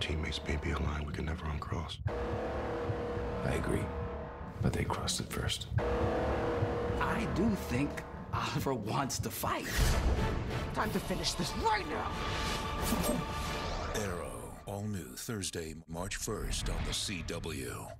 teammates may be a line we can never uncross. I agree. But they crossed it first. I do think Oliver wants to fight. Time to finish this right now. Arrow, all new Thursday, March 1st on the CW.